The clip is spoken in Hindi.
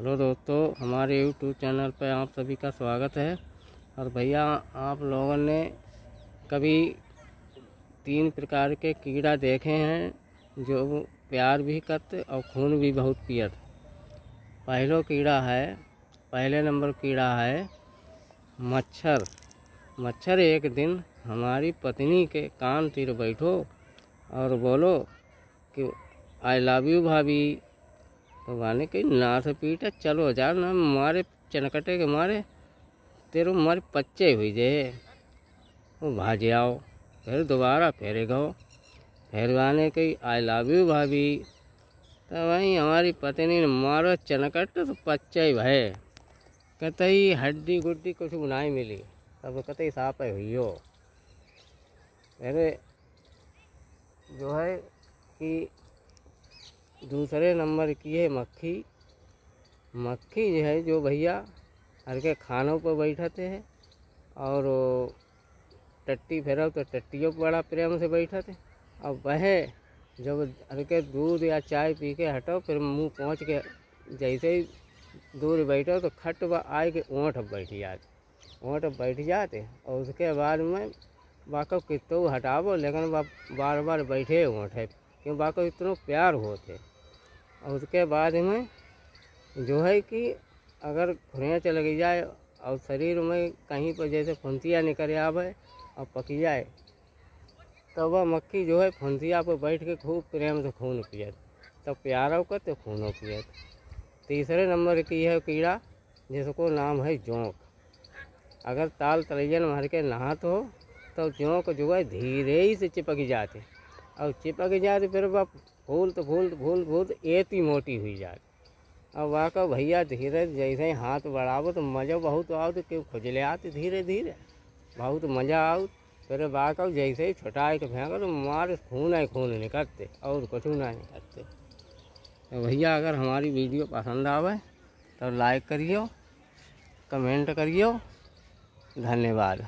हेलो दोस्तों, हमारे यूट्यूब चैनल पर आप सभी का स्वागत है। और भैया, आप लोगों ने कभी तीन प्रकार के कीड़ा देखे हैं जो प्यार भी करते और खून भी बहुत पियत। पहलो कीड़ा है, पहले नंबर कीड़ा है मच्छर। मच्छर एक दिन हमारी पत्नी के कान तिर बैठो और बोलो कि आई लव यू भाभी। माने कि ना से पीटे चलो जा ना, मारे चनकटे के मारे, तेरे मारे पच्चे हुई जे। वो भाजे आओ, फिर दोबारा फेरे गो फिर गाने की आई लव यू भाभी। तो वहीं हमारी पत्नी ने मारो चनकट तो पच्चे ही भय। कहते ही हड्डी गुड्डी कुछ नहीं मिली। तब कहते ही साफ़ हुई हो। फिर जो है कि दूसरे नंबर की है मक्खी। मक्खी जो है, जो भैया हर के खानों पर बैठते हैं और टट्टी फेरो तो टट्टियों पर बड़ा प्रेम से बैठते और वह जब हर के दूध या चाय पी के हटो, फिर मुँह पहुँच के जैसे ही दूर बैठो तो खट व आए के ओंठ बैठ जाते ओंठ बैठ जाते और उसके बाद में बाको कितो हटावो, लेकिन बार बार बैठे ओंठ है। क्यों बाको इतना प्यार होते? और उसके बाद में जो है कि अगर खुरियाँ चल जाए और शरीर में कहीं पर जैसे फुंसिया निकल आवे और पक जाए तो वह मक्खी जो है फुंसिया पर बैठ के खूब प्रेम से खून पियत। तो प्यार कर तो खून पियत। तीसरे नंबर की है कीड़ा, जिसको नाम है जोंक। अगर ताल तलैयन मार के नहात हो तो जोंक जो है धीरे ही से चिपक जाते। और चिपक जाते फिर वह फूल तो फूल फूल फूल एती मोटी हुई जाती अब वाका भैया धीरे, जैसे हाथ बढ़ावो तो मज़ा बहुत आओ तो क्यों खुजले आते धीरे धीरे? बहुत मज़ा आओ फिर वाका जैसे ही छुटाए के फेंको तो मार खून है, खून निकलते और कुछ ना निकलते तो भैया, अगर हमारी वीडियो पसंद आवे तो लाइक करियो, कमेंट करियो। धन्यवाद।